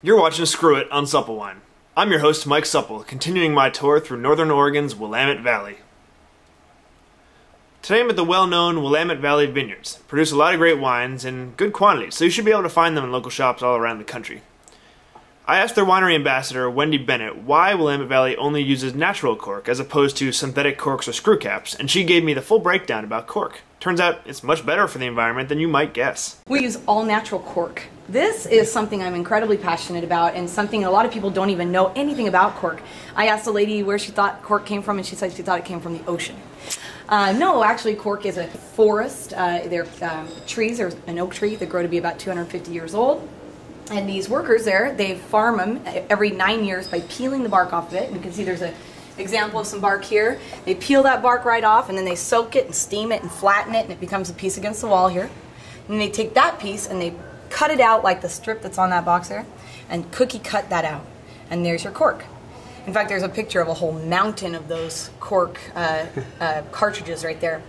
You're watching Screw It on Supple Wine. I'm your host, Mike Supple, continuing my tour through northern Oregon's Willamette Valley. Today I'm at the well-known Willamette Valley Vineyards. Produce a lot of great wines in good quantities, so you should be able to find them in local shops all around the country. I asked their winery ambassador, Wendy Bennett, why Willamette Valley only uses natural cork as opposed to synthetic corks or screw caps, and she gave me the full breakdown about cork. Turns out it's much better for the environment than you might guess. We use all natural cork. This is something I'm incredibly passionate about and something a lot of people don't even know anything about cork. I asked a lady where she thought cork came from and she said she thought it came from the ocean. Uh, no, actually cork is a forest. Uh, they're um, trees, there's an oak tree that grow to be about 250 years old. And these workers there, they farm them every nine years by peeling the bark off of it. And You can see there's an example of some bark here. They peel that bark right off and then they soak it and steam it and flatten it and it becomes a piece against the wall here. And they take that piece and they cut it out like the strip that's on that box there and cookie cut that out. And there's your cork. In fact, there's a picture of a whole mountain of those cork uh, uh, cartridges right there.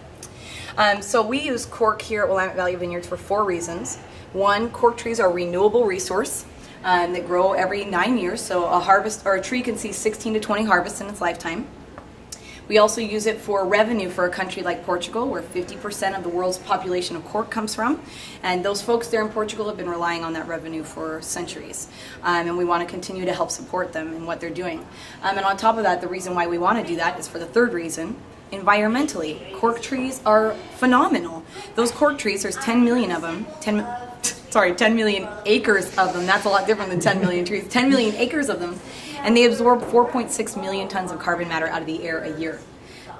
Um, so we use cork here at Willamette Valley Vineyards for four reasons. One, cork trees are a renewable resource um, that grow every nine years. So a harvest or a tree can see 16 to 20 harvests in its lifetime. We also use it for revenue for a country like Portugal, where 50% of the world's population of cork comes from. And those folks there in Portugal have been relying on that revenue for centuries. Um, and we want to continue to help support them in what they're doing. Um, and on top of that, the reason why we want to do that is for the third reason, environmentally. Cork trees are phenomenal. Those cork trees, there's 10 million of them, 10, sorry, 10 million acres of them. That's a lot different than 10 million trees. 10 million acres of them. And they absorb 4.6 million tons of carbon matter out of the air a year.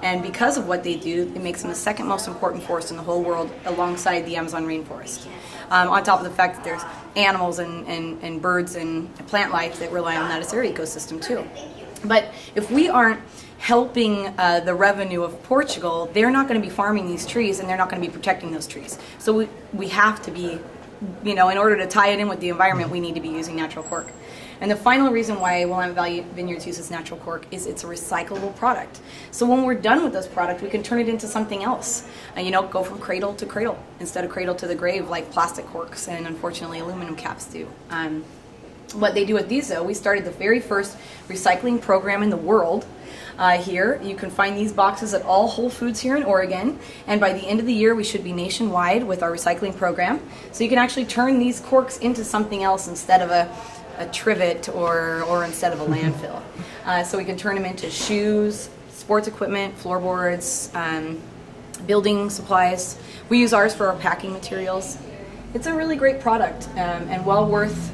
And because of what they do, it makes them the second most important forest in the whole world alongside the Amazon rainforest. Um, on top of the fact that there's animals and, and, and birds and plant life that rely on that as their ecosystem too. But if we aren't helping uh, the revenue of Portugal, they're not going to be farming these trees and they're not going to be protecting those trees. So we, we have to be, you know, in order to tie it in with the environment, we need to be using natural cork. And the final reason why Willamette Valley Vineyards uses natural cork is it's a recyclable product. So when we're done with this product, we can turn it into something else. And you know, go from cradle to cradle instead of cradle to the grave like plastic corks and unfortunately aluminum caps do. Um, what they do with these though, we started the very first recycling program in the world uh, here. You can find these boxes at all Whole Foods here in Oregon. And by the end of the year, we should be nationwide with our recycling program. So you can actually turn these corks into something else instead of a, a trivet or, or instead of a landfill. Uh, so we can turn them into shoes, sports equipment, floorboards, um, building supplies. We use ours for our packing materials. It's a really great product um, and well worth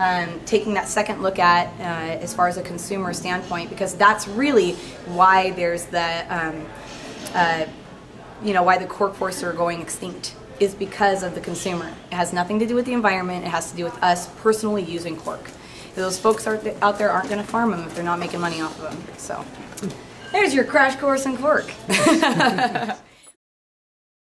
um, taking that second look at uh, as far as a consumer standpoint because that's really why there's the um, uh, you know why the cork forests are going extinct is because of the consumer. It has nothing to do with the environment. It has to do with us personally using cork. Those folks out there aren't going to farm them if they're not making money off of them. So there's your crash course in cork.